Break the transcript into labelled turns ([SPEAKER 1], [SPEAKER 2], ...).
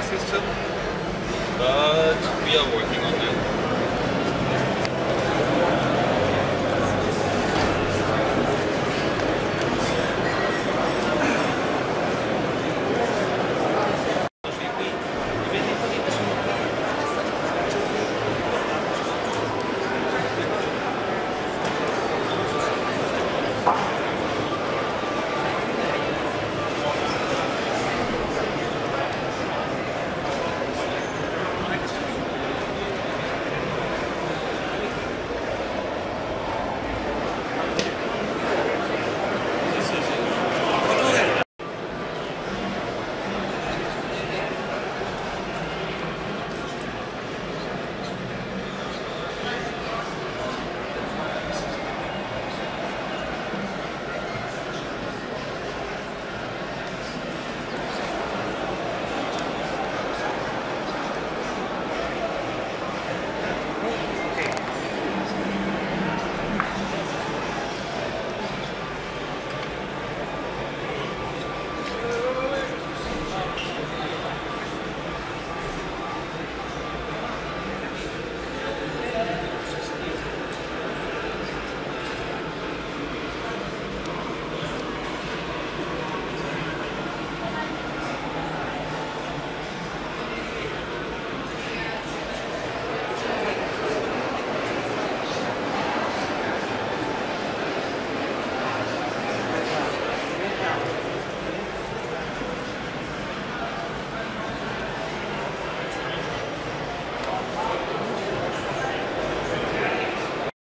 [SPEAKER 1] system, but we are working on that.